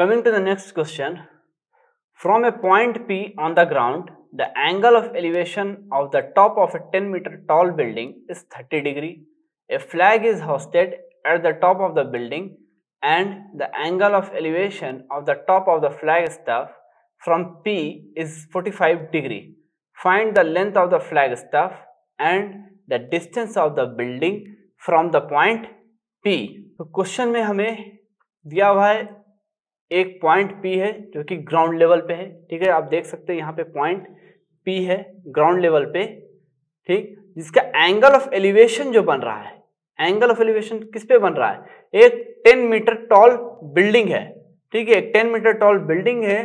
Coming to the next question. From a point P on the ground, the angle of elevation of the top of a 10 meter tall building is 30 degree. A flag is hoisted at the top of the building and the angle of elevation of the top of the flag staff from P is 45 degree. Find the length of the flag staff and the distance of the building from the point P. तो question में हमें दिया हुआ है एक point P है जो कि ग्राउंड लेवल पे है, ठीक है? आप देख सकते हैं यहाँ पे पॉइंट P है ग्राउंड लेवल पे, ठीक? जिसका एंगल ऑफ़ एलिवेशन जो बन रहा है एंगल ऑफ़ एलिवेशन किस पे बन रहा है? एक 10 मीटर टॉल बिल्डिंग है, ठीक है? एक 10 मीटर टॉल बिल्डिंग है,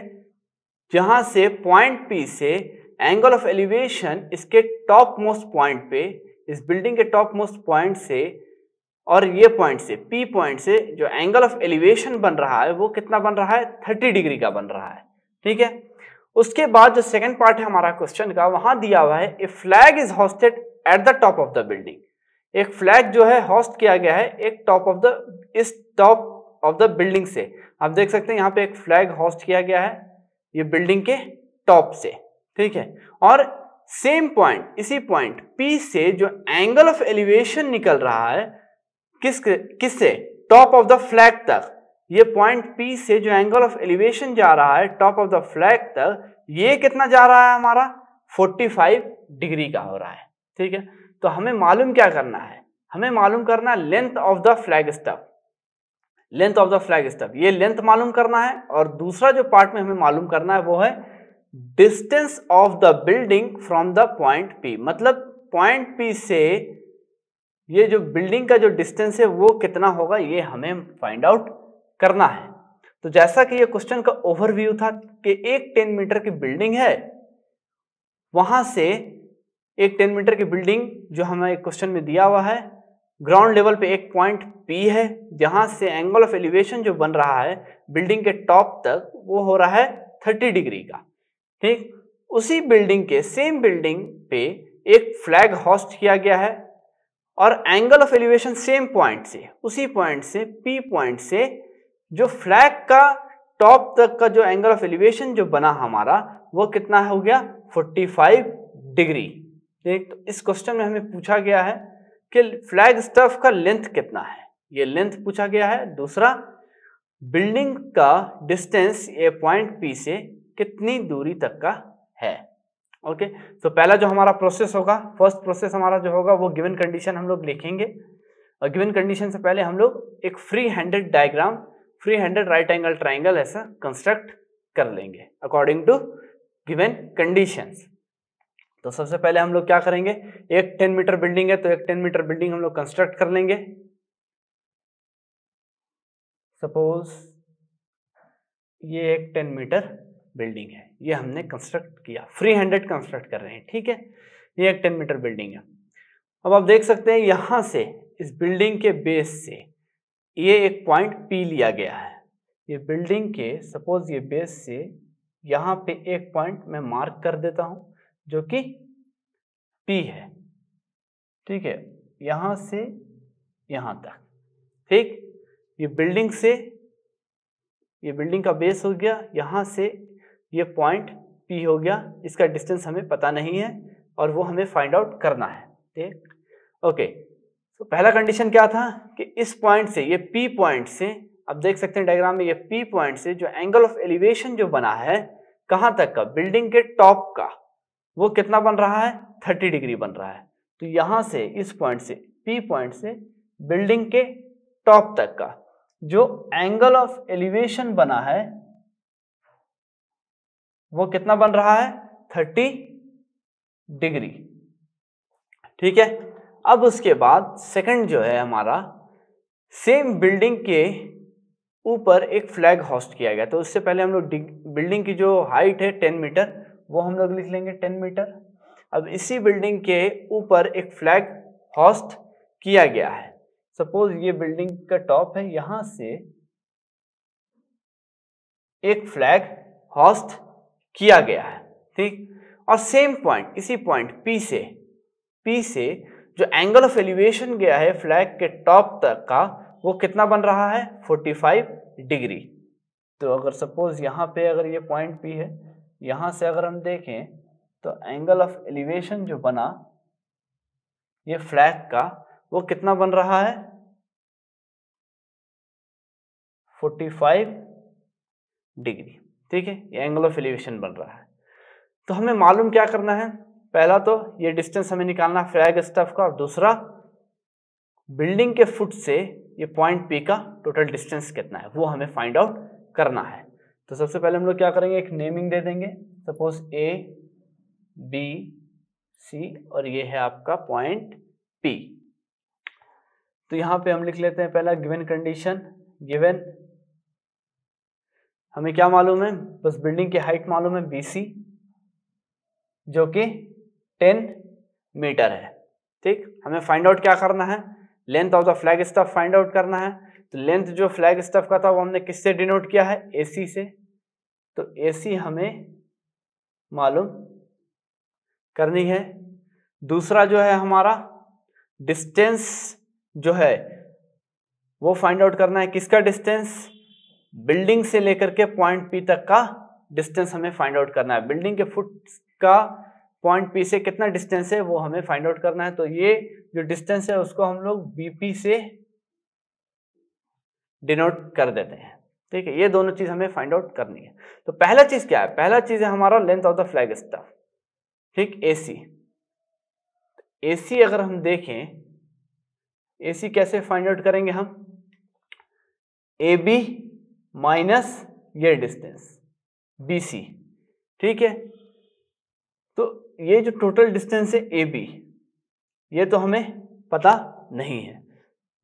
जहाँ से पॉइंट पी से एंगल ऑफ़ एलिवेशन इसके टॉप मोस्ट पॉइंट पे, इस बिल्डिंग के टॉप मोस्ट पॉइंट से और ये पॉइंट से पी पॉइंट से जो एंगल ऑफ़ एलिवेशन बन रहा है, वो कितना बन रहा है? थर्टी डिग्री का बन रहा है। ठीक है? उसके बाद जो सेकंड पार्ट है हमारा क्वेश्चन का, वहाँ दिया हुआ है a flag is hoisted at the top of the building एक फ्लैग जो है हॉस्ट किया गया है एक टॉप ऑफ़ द इस टॉप ऑफ़ द बिल्डिंग से। आप देख सकते हैं, यहाँ पे एक फ्लैग हॉस्ट किया गया है, ये बिल्डिंग के टॉप से। ठीक है? और सेम पॉइंट इसी पॉइंट पी से जो एंगल ऑफ़ एलिवेशन निकल रहा है किस किससे? टॉप ऑफ़ द फ्लैग तक। ये पॉइंट P से जो एंगल ऑफ़ एलिवेशन जा रहा है टॉप ऑफ़ द फ्लैग तक, ये कितना जा रहा है हमारा? 45 डिग्री का हो रहा है। ठीक है? तो हमें मालूम क्या करना है? हमें मालूम करना है length of the flag staff length of the flag staff ये लेंथ मालूम करना है और दूसरा जो पार्ट में हमें मालूम करना है वो है distance of the building from the point P मतलब पॉइंट पी से ये जो बिल्डिंग का जो डिस्टेंस है, वो कितना होगा, ये हमें फाइंड आउट करना है। तो जैसा कि ये क्वेश्चन का ओवरव्यू था कि एक 10 मीटर की बिल्डिंग है, वहाँ से एक 10 मीटर की बिल्डिंग जो हमें क्वेश्चन में दिया हुआ है ग्राउंड लेवल पे एक पॉइंट पी है, जहाँ से एंगल ऑफ़ एलिवेशन जो बन रहा है बिल्डिंग के टॉप तक, वो हो रहा है 30 डिग्री का। ठीक? उसी बिल्डिंग के सेम बिल्डिंग पे एक फ्लैग होस्ट किया गया है और angle of elevation same point से, उसी पॉइंट से पी पॉइंट से, जो फ्लैग का टॉप तक का जो एंगल ऑफ़ एलिवेशन जो बना हमारा, वो कितना हो गया? 45 डिग्री देख तो इस क्वेश्चन में हमें पूछा गया है कि फ्लैग स्टफ़ का लेंथ कितना है? ये लेंथ पूछा गया है। दूसरा बिल्डिंग का डिस्टेंस ये पॉइंट पी से कितनी दूरी तक का है? ओके तो पहला जो हमारा प्रोसेस होगा फ़र्स्ट प्रोसेस हमारा जो होगा, वो गिवन कंडीशन हम लोग लिखेंगे। और गिवन कंडीशन से पहले हम लोग एक free handed diagram free handed right angle triangle ऐसा कंस्ट्रक्ट कर लेंगे अकॉर्डिंग टू गिवन कंडीशंस तो सबसे पहले हम लोग क्या करेंगे? एक 10 मीटर बिल्डिंग है तो एक 10 मीटर बिल्डिंग हम लोग कंस्ट्रक्ट कर लेंगे। सपोज़ ये एक 10 मीटर बिल्डिंग है। ये हमने कंस्ट्रक्ट किया। फ्री हैंडेड कंस्ट्रक्ट कर रहे हैं, ठीक है? ये एक टेन मीटर बिल्डिंग है। अब आप देख सकते हैं यहाँ से, इस बिल्डिंग के बेस से, ये एक पॉइंट पी लिया गया है। ये बिल्डिंग के सपोज़ ये बेस से, यहाँ पे एक पॉइंट मैं मार्क कर देता हूँ, जो कि पी है। ठीक है? यहाँ से, यहाँ तक। ठीक? ये बिल्डिंग से, ये बिल्डिंग का बेस हो गया। यहाँ से ये पॉइंट पी हो गया, इसका डिस्टेंस हमें पता नहीं है और वो हमें फाइंड आउट करना है, ठीक? ओके तो पहला कंडीशन क्या था कि इस पॉइंट से, ये पी पॉइंट से आप देख सकते हैं डायग्राम में ये पी पॉइंट से जो एंगल ऑफ़ एलिवेशन जो बना है, कहाँ तक का? बिल्डिंग के टॉप का, वो कितना बन रहा है? थर्टी डिग्री बन रहा है। तो यहाँ से, इस पॉइंट से पी पॉइंट से बिल्डिंग के टॉप तक का, जो एंगल ऑफ़ एलिवेशन बना है वो कितना बन रहा है? Thirty degree. ठीक है? अब उसके बाद सेकंड जो है हमारा, सेम बिल्डिंग के ऊपर एक फ्लैग होस्ट किया गया। तो उससे पहले हम लोग बिल्डिंग की जो हाइट है टेन मीटर, वो हम लोग लिख लेंगे टेन मीटर। अब इसी बिल्डिंग के ऊपर एक फ्लैग होस्ट किया गया है। सपोज़ ये बिल्डिंग का टॉप है, यहाँ से एक फ्लैग होस्ट किया गया है, ठीक? और सेम पॉइंट इसी पॉइंट पी से पी से जो एंगल ऑफ़ एलिवेशन गया है फ्लैग के टॉप तक का, वो कितना बन रहा है? 45 डिग्री तो अगर सपोज़ यहाँ पे अगर ये पॉइंट पी है, यहाँ से अगर हम देखें तो एंगल ऑफ़ एलिवेशन जो बना, ये फ्लैग का, वो कितना बन रहा है? 45 डिग्री ठीक है, ये एंगल ऑफ़ एलिवेशन बन रहा है। तो हमें मालूम क्या करना है? पहला तो ये डिस्टेंस हमें निकालना है फ्लैग स्टफ़ का, और दूसरा बिल्डिंग के फुट से ये पॉइंट पी का टोटल डिस्टेंस कितना है, वो हमें फाइंड आउट करना है। तो सबसे पहले हम लोग क्या करेंगे? एक नेमिंग दे देंगे। सपोज़ ए बी सी और ये है आपका पॉइंट पी तो यहाँ पे हम लिख लेते हैं पहला गिवन कंडीशन गिवन हमें क्या मालूम है? बस बिल्डिंग की हाइट मालूम है बीसी जो कि 10 मीटर है। ठीक? हमें फाइंड आउट क्या करना है? Length of the flag staff find out करना है। तो लेंथ जो फ्लैग स्टफ़ का था, वो हमने किससे डिनोट किया है? एसी से। तो एसी हमें मालूम करनी है। दूसरा जो है हमारा डिस्टेंस जो है, वो फाइंड आउट करना है। किसका डिस्टेंस बिल्डिंग से लेकर के पॉइंट पी तक का डिस्टेंस हमें फाइंड आउट करना है। बिल्डिंग के फुट का पॉइंट पी से कितना डिस्टेंस है, वो हमें फाइंड आउट करना है। तो ये जो डिस्टेंस है, उसको हम लोग बीपी से डिनोट कर देते हैं। ठीक है, ये दोनों चीज़ हमें फाइंड आउट करनी है। तो पहला चीज़ क्या है? पहला चीज़ है हमारा length of the flag staff. ठीक, एसी। एसी अगर हम देखें, एसी कैसे फाइंड आउट करेंगे हम? ए बी माइनस ये डिस्टेंस बी सी ठीक है? तो ये जो टोटल डिस्टेंस है ए बी ये तो हमें पता नहीं है।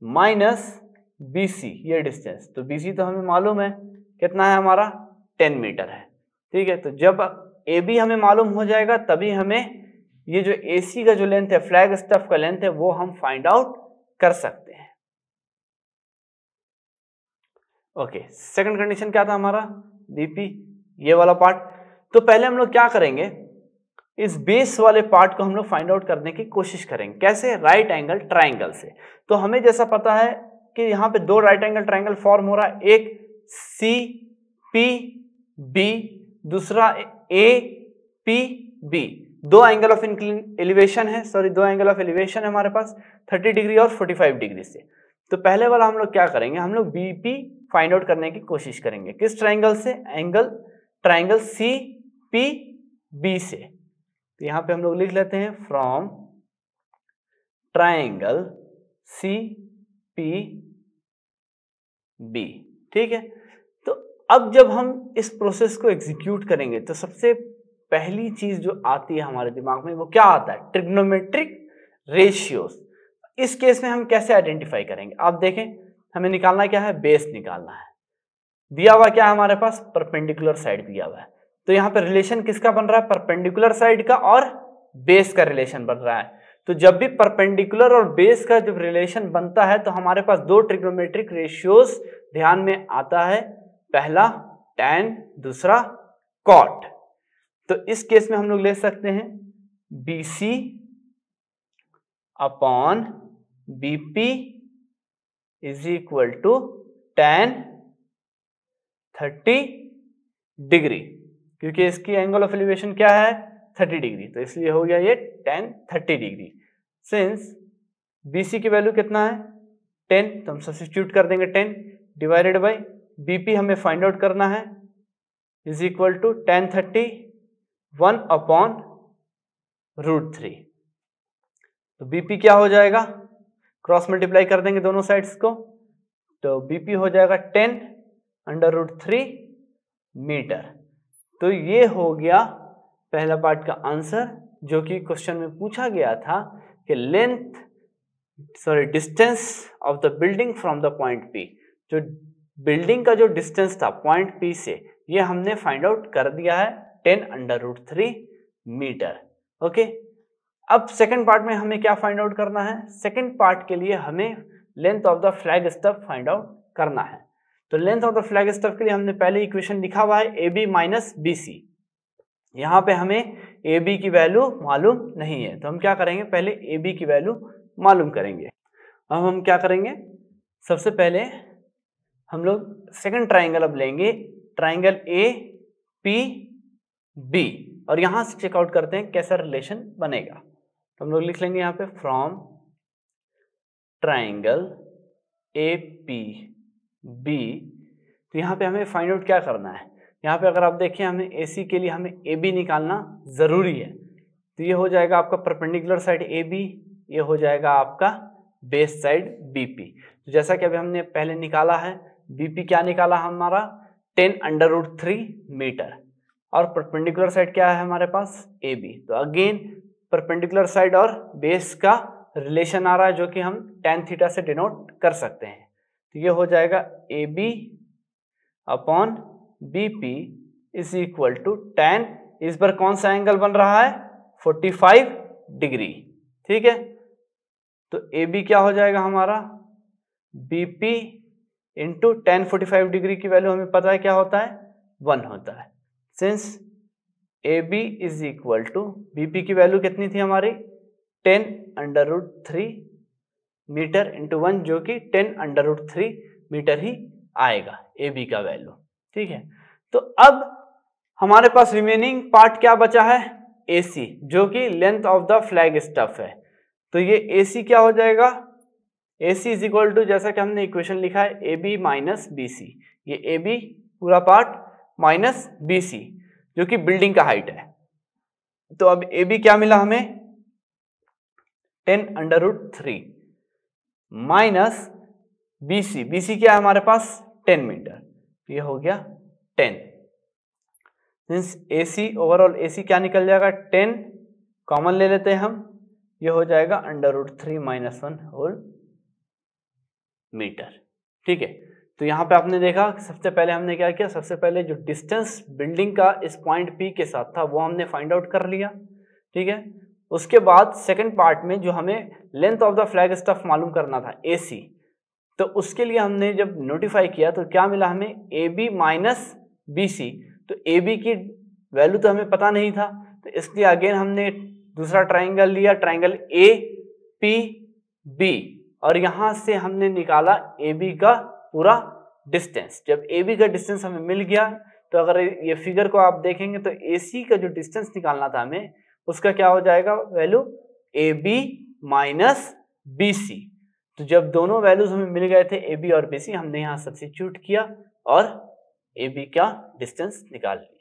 माइनस बी सी ये डिस्टेंस तो बी सी तो हमें मालूम है, कितना है हमारा? टेन मीटर है। ठीक है? तो जब ए बी हमें मालूम हो जाएगा, तभी हमें ये जो ए सी का जो लेंथ है फ्लैग स्टफ़ का लेंथ है, वो हम फाइंड आउट कर सकते हैं। ओके सेकंड कंडीशन क्या था हमारा? बीपी ये वाला पार्ट तो पहले हम लोग क्या करेंगे? इस बेस वाले पार्ट को हम लोग फाइंड आउट करने की कोशिश करेंगे। कैसे? राइट एंगल ट्राइंगल से। तो हमें जैसा पता है कि यहाँ पे दो राइट एंगल ट्राइंगल फॉर्म हो रहा है। एक सी पी बी दूसरा ए पी बी दो एंगल ऑफ़ एलिवेशन है। सॉरी दो एंगल ऑफ़ एलिवेशन है हमारे पास। 30 डिग्री और 45 डिग्री से। तो पहले वाला हम लोग क्या करेंगे? हम लोग बीपी फाइंड आउट करने की कोशिश करेंगे। किस ट्राइंगल से? Angle triangle C P B से। तो यहाँ पे हम लोग लिख लेते हैं from triangle C P B ठीक है? तो अब जब हम इस प्रोसेस को एग्जीक्यूट करेंगे तो सबसे पहली चीज़ जो आती है हमारे दिमाग में, वो क्या आता है? ट्रिग्नोमेट्रिक रेशियोज इस केस में हम कैसे आइडेंटिफाई करेंगे? आप देखें, हमें निकालना क्या है? बेस निकालना है। दिया हुआ क्या है हमारे पास? परपेंडिकुलर साइड दिया हुआ है। तो यहाँ पे रिलेशन किसका बन रहा है? परपेंडिकुलर साइड का और बेस का रिलेशन बन रहा है। तो जब भी परपेंडिकुलर और बेस का जब रिलेशन बनता है तो हमारे पास दो ट्रिग्नोमेट्रिक रेशियोज ध्यान में आता है। पहला टेन दूसरा कॉट तो इस केस में हम लोग ले सकते हैं BC upon BP is equal to tan thirty degree क्योंकि इसकी एंगल ऑफ़ एलिवेशन क्या है? थर्टी डिग्री तो इसलिए हो गया ये tan thirty degree since BC की वैल्यू कितना है? टेन तो हम सब्सिट्यूट कर देंगे टेन डिवाइडेड बाई बीपी हमें फाइंड आउट करना है. Is equal to tan thirty one upon root three तो बीपी क्या हो जाएगा? क्रॉस मल्टीप्लाई कर देंगे दोनों साइड्स को तो बीपी हो जाएगा ten under root three metre. तो ये हो गया पहला पार्ट का आंसर, जो कि क्वेश्चन में पूछा गया था कि length, sorry, distance of the building from the point P जो बिल्डिंग का जो डिस्टेंस था पॉइंट पी से, ये हमने फाइंड आउट कर दिया है ten under root three metre. Okay? अब सेकेंड पार्ट में हमें क्या फाइंड आउट करना है? सेकेंड पार्ट के लिए हमें length of the flag staff find out करना है। तो length of the flag staff के लिए हमने पहले इक्वेशन लिखा हुआ है A B minus B C यहाँ पे हमें ए बी की वैल्यू मालूम नहीं है। तो हम क्या करेंगे? पहले ए बी की वैल्यू मालूम करेंगे। अब हम क्या करेंगे? सबसे पहले हम लोग सेकंड ट्राइंगल अब लेंगे ट्राइंगल ए पी बी और यहाँ से चेकआउट करते हैं कैसा रिलेशन बनेगा। तो हम लोग लिख लेंगे यहाँ पे from triangle A P B तो यहाँ पे हमें फाइंड आउट क्या करना है? यहाँ पे अगर आप देखें, हमें ए सी के लिए हमें ए बी निकालना ज़रूरी है। तो ये हो जाएगा आपका परपेंडिकुलर साइड ए बी ये हो जाएगा आपका बेस साइड बी पी तो जैसा कि अभी हमने पहले निकाला है बी पी क्या निकाला हमारा? Ten under root three metre और परपेंडिकुलर साइड क्या है हमारे पास? ए बी तो अगेन परपेंडिकुलर साइड और बेस का रिलेशन आ रहा है, जो कि हम टेन थीटा से डिनोट कर सकते हैं। तो ये हो जाएगा A B upon B P is equal to tan इस पर कौन सा एंगल बन रहा है? 45 डिग्री ठीक है? तो ए बी क्या हो जाएगा हमारा? B P into tan forty degree की वैल्यू हमें पता है क्या होता है? वन होता है। Since A B is equal to B P की वैल्यू कितनी थी हमारी? Ten under root three metre into one, जो कि ten under root three metre ही आएगा ए बी का वैल्यू ठीक है? तो अब हमारे पास रिमेनिंग पार्ट क्या बचा है? ए सी जो कि length of the flag staff है। तो ये ए सी क्या हो जाएगा? A C is equal to जैसा कि हमने इक्वेशन लिखा है A B minus B C ये ए बी पूरा पार्ट माइनस बी सी जो कि बिल्डिंग का हाइट है। तो अब ए बी क्या मिला हमें? Ten under root three minus B C B C क्या है हमारे पास? टेन मीटर ये हो गया ten means A C overall A C क्या निकल जाएगा? टेन कॉमन ले लेते हैं हम। ये हो जाएगा under root three minus one whole metre ठीक है? तो यहाँ पे आपने देखा सबसे पहले हमने क्या किया? सबसे पहले जो डिस्टेंस बिल्डिंग का इस पॉइंट पी के साथ था, वो हमने फाइंड आउट कर लिया, ठीक है? उसके बाद सेकंड पार्ट में जो हमें length of the flag staff मालूम करना था ए सी तो उसके लिए हमने जब नोटिफाई किया तो क्या मिला हमें? A B minus B C तो ए बी की वैल्यू तो हमें पता नहीं था तो इसलिए अगेन हमने दूसरा ट्राइंगल लिया ट्राइंगल ए पी बी और यहाँ से हमने निकाला ए बी का पूरा डिस्टेंस जब ए बी का डिस्टेंस हमें मिल गया तो अगर ये फिगर को आप देखेंगे तो ए सी का जो डिस्टेंस निकालना था हमें, उसका क्या हो जाएगा? Value A B minus B C तो जब दोनों वैल्यूज़ हमें मिल गए थे ए बी और बी सी हमने यहाँ सब्सिट्यूट किया और ए बी का डिस्टेंस निकाल लिया।